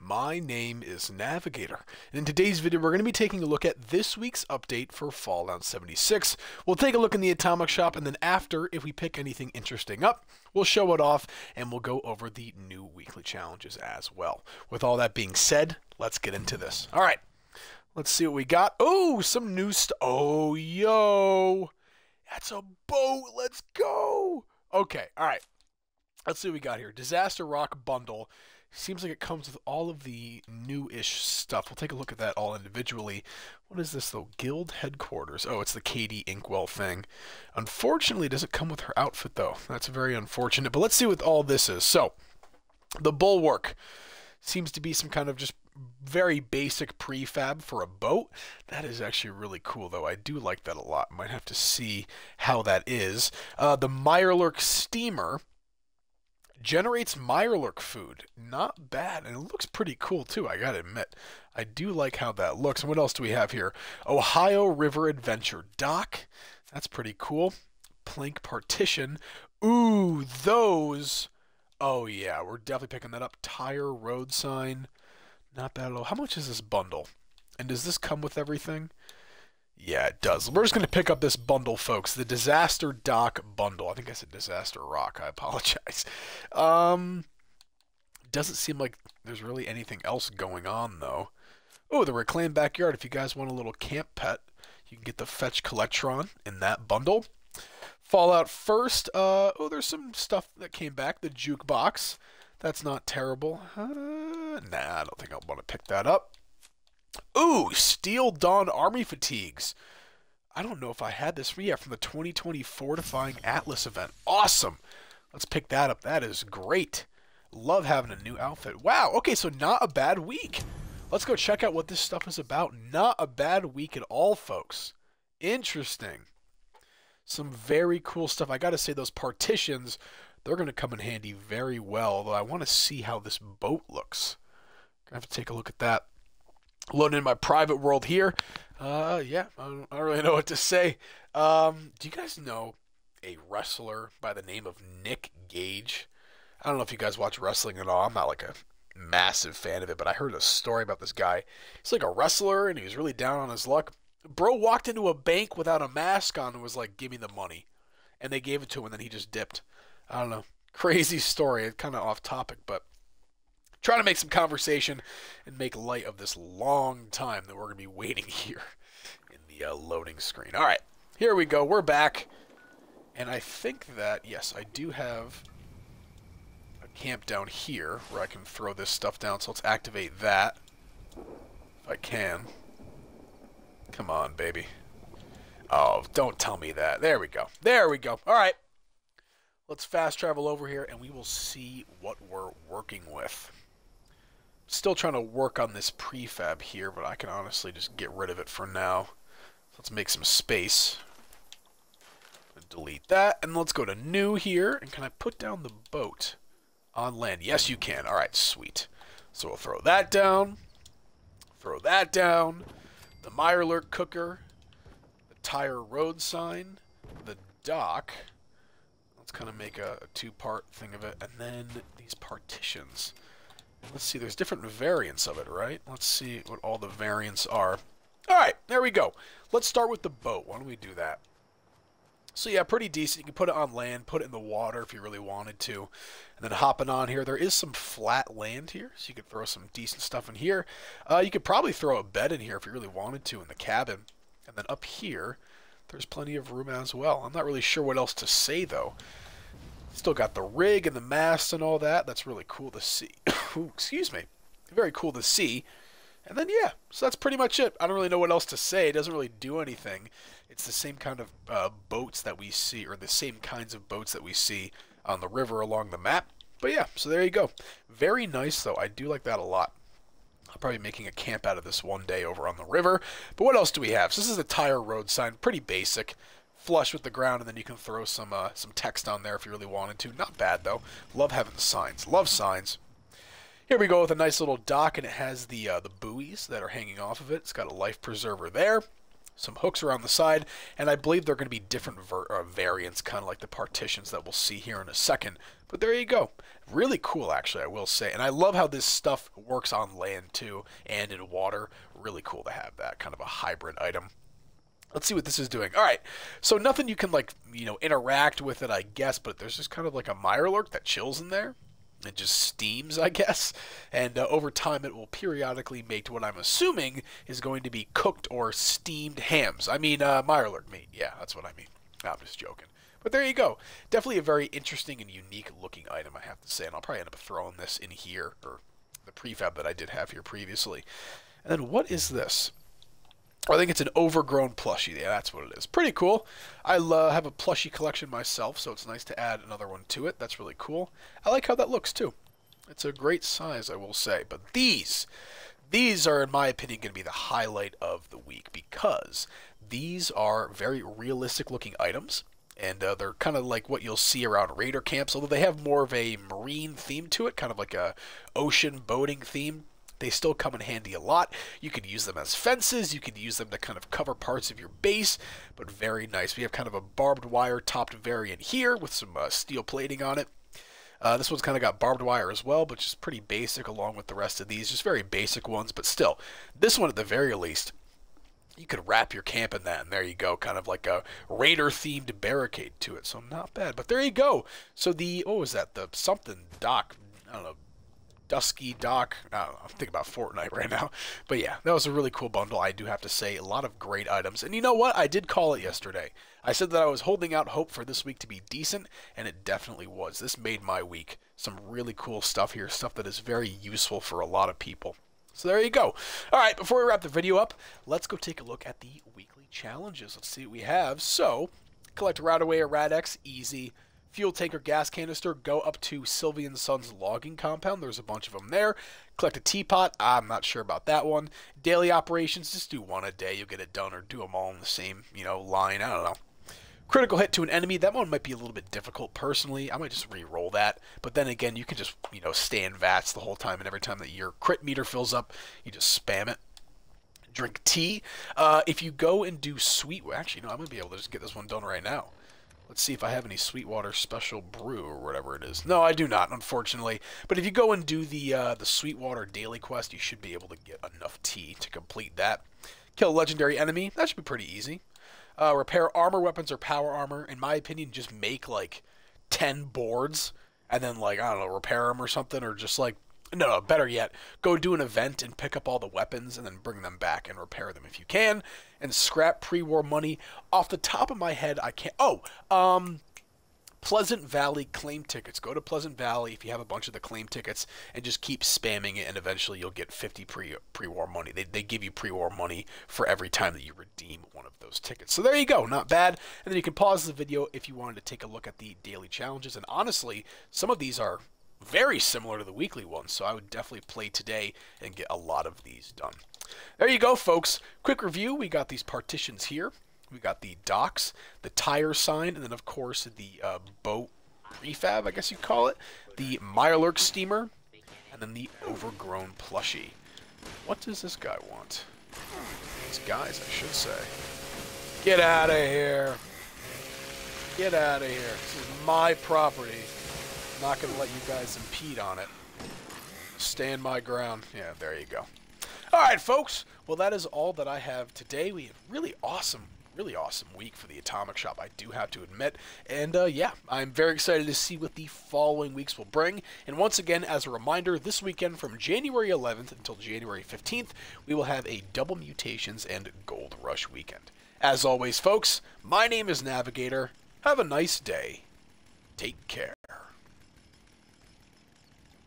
My name is Navigator, and in today's video we're going to be taking a look at this week's update for Fallout 76. We'll take a look in the Atomic Shop, and then after, if we pick anything interesting up, we'll show it off, and we'll go over the new weekly challenges as well. With all that being said, let's get into this. Alright, let's see what we got. Oh, some new stuff. Oh, yo! That's a boat! Let's go! Okay, alright. Let's see what we got here. Disaster Rock Bundle. Seems like it comes with all of the new-ish stuff. We'll take a look at that all individually. What is this, though? Guild Headquarters. Oh, it's the Katie Inkwell thing. Unfortunately, it doesn't come with her outfit, though. That's very unfortunate. But let's see what all this is. So, the Bulwark seems to be some kind of just very basic prefab for a boat. That is actually really cool, though. I do like that a lot. Might have to see how that is. Uh, the Mirelurk Steamer generates Mirelurk food. Not bad, and it looks pretty cool too, I gotta admit. I do like how that looks. And what else do we have here? Ohio River Adventure Dock. That's pretty cool. Plank Partition. Ooh, those. Oh yeah, we're definitely picking that up. Tire Road Sign. Not bad at all. How much is this bundle? And does this come with everything? Yeah, it does. We're just going to pick up this bundle, folks. The Disaster Dock Bundle. I think I said Disaster Rock. I apologize. Um, doesn't seem like there's really anything else going on, though. Oh, the Reclaimed Backyard. If you guys want a little camp pet, you can get the Fetch Collectron in that bundle. Fallout First. Uh, oh, there's some stuff that came back. The Jukebox. That's not terrible. Uh, nah, I don't think I want to pick that up. Ooh, Steel Dawn Army Fatigues. I don't know if I had this. Yeah, from the 2020 Fortifying Atlas event. Awesome. Let's pick that up. That is great. Love having a new outfit. Wow. Okay, so not a bad week. Let's go check out what this stuff is about. Not a bad week at all, folks. Interesting. Some very cool stuff. I got to say, those partitions, they're going to come in handy very well. Although I want to see how this boat looks. I have to take a look at that loading in my private world here. Uh, yeah, I don't, I don't really know what to say. Um, do you guys know a wrestler by the name of Nick Gage? I don't know if you guys watch wrestling at all. I'm not like a massive fan of it, but I heard a story about this guy. He's like a wrestler, and he was really down on his luck. Bro walked into a bank without a mask on and was like, "Give me the money," and they gave it to him, and then he just dipped. I don't know. Crazy story. It's kind of off topic, but trying to make some conversation and make light of this long time that we're going to be waiting here in the uh, loading screen. All right, here we go. We're back. And I think that, yes, I do have a camp down here where I can throw this stuff down. So let's activate that if I can. Come on, baby. Oh, don't tell me that. There we go. There we go. All right. Let's fast travel over here and we will see what we're working with. Still trying to work on this prefab here, but I can honestly just get rid of it for now. Let's make some space. Delete that, and let's go to new here. And can I put down the boat on land? Yes, you can. All right, sweet. So we'll throw that down. Throw that down. The Mirelurk cooker. The tire road sign. The dock. Let's kind of make a, a two-part thing of it. And then these partitions. Let's see, there's different variants of it, right? Let's see what all the variants are. All right, there we go. Let's start with the boat. Why don't we do that? So yeah, pretty decent. You can put it on land, put it in the water if you really wanted to. And then hopping on here, there is some flat land here, so you could throw some decent stuff in here. Uh, you could probably throw a bed in here if you really wanted to in the cabin. And then up here, there's plenty of room as well. I'm not really sure what else to say, though. Still got the rig and the mast and all that. That's really cool to see. Ooh, excuse me. Very cool to see. And then, yeah, so that's pretty much it. I don't really know what else to say. It doesn't really do anything. It's the same kind of uh, boats that we see, or the same kinds of boats that we see on the river along the map. But yeah, so there you go. Very nice, though. I do like that a lot. I'll probably making a camp out of this one day over on the river. But what else do we have? So this is a tire road sign. Pretty basic. Flush with the ground, and then you can throw some uh, some text on there if you really wanted to. Not bad, though. Love having signs. Love signs. Here we go with a nice little dock, and it has the uh, the buoys that are hanging off of it. It's got a life preserver there. some hooks around the side, and I believe they're going to be different uh, variants, kind of like the partitions that we'll see here in a second. But there you go. Really cool, actually, I will say. And I love how this stuff works on land, too, and in water. Really cool to have that kind of a hybrid item. Let's see what this is doing. All right, so nothing you can, like, you know, interact with it, I guess, but there's just kind of like a Mirelurk that chills in there. It just steams, I guess, and uh, over time it will periodically make what I'm assuming is going to be cooked or steamed hams. I mean, uh, Mirelurk meat. Yeah, that's what I mean. I'm just joking. But there you go. Definitely a very interesting and unique looking item, I have to say. And I'll probably end up throwing this in here, or the prefab that I did have here previously. And then what is this? I think it's an overgrown plushie. Yeah, that's what it is. Pretty cool. I uh, have a plushie collection myself, so it's nice to add another one to it. That's really cool. I like how that looks, too. It's a great size, I will say. But these, these are, in my opinion, going to be the highlight of the week because these are very realistic looking items. And uh, they're kind of like what you'll see around raider camps, although they have more of a marine theme to it, kind of like a ocean boating theme they still come in handy a lot. You could use them as fences, you could use them to kind of cover parts of your base, but very nice. We have kind of a barbed wire topped variant here with some uh, steel plating on it. Uh, this one's kind of got barbed wire as well, but just pretty basic along with the rest of these. Just very basic ones, but still, this one at the very least, you could wrap your camp in that, and there you go, kind of like a raider themed barricade to it. So not bad, but there you go. So the what was that? The something dock, I don't know, Dusky Dock. I uh, don't know, I'm thinking about Fortnite right now. But yeah, that was a really cool bundle, I do have to say. A lot of great items. And you know what? I did call it yesterday. I said that I was holding out hope for this week to be decent, and it definitely was. This made my week. Some really cool stuff here, stuff that is very useful for a lot of people. So there you go. All right, before we wrap the video up, let's go take a look at the weekly challenges. Let's see what we have. So, collect Radaway or Rad-X, easy fuel tanker gas canister, go up to Sylvie and Sons logging compound. There's a bunch of them there. Collect a teapot. I'm not sure about that one. Daily operations, just do one a day. You'll get it done, or do them all in the same, you know, line. I don't know. Critical hit to an enemy. That one might be a little bit difficult personally. I might just re-roll that. But then again, you can just, you know, stand VATS the whole time, and every time that your crit meter fills up, you just spam it drink tea. Uh, if you go and do sweet, actually, no, I'm gonna be able to just get this one done right now. Let's see if I have any Sweetwater Special Brew or whatever it is. No, I do not, unfortunately. But if you go and do the uh, the Sweetwater Daily Quest, you should be able to get enough tea to complete that. Kill a legendary enemy. That should be pretty easy. Uh, repair armor weapons or power armor. In my opinion, just make like 10 boards and then like, I don't know, repair them or something. Or just like no, better yet, go do an event and pick up all the weapons and then bring them back and repair them if you can. And scrap pre-war money. Off the top of my head, I can't. Oh, um, Pleasant Valley claim tickets. Go to Pleasant Valley if you have a bunch of the claim tickets and just keep spamming it, and eventually you'll get 50 pre pre war money. They, they give you pre war money for every time that you redeem one of those tickets. So there you go, not bad. And then you can pause the video if you wanted to take a look at the daily challenges. And honestly, some of these are very similar to the weekly ones, so I would definitely play today and get a lot of these done. There you go, folks. Quick review. We got these partitions here. We got the docks, the tire sign, and then, of course, the uh, boat prefab, I guess you'd call it, the Mirelurk steamer, and then the overgrown plushie. What does this guy want? These guys, I should say. Get out of here. Get out of here. This is my property not going to let you guys impede on it. Stand my ground. Yeah, there you go. All right, folks. Well, that is all that I have today. We have a really awesome, really awesome week for the Atomic Shop, I do have to admit. And uh, yeah, I'm very excited to see what the following weeks will bring. And once again, as a reminder, this weekend from January 11th until January 15th, we will have a Double Mutations and Gold Rush weekend. As always, folks, my name is Navigator. Have a nice day. Take care.